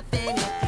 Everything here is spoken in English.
up in it.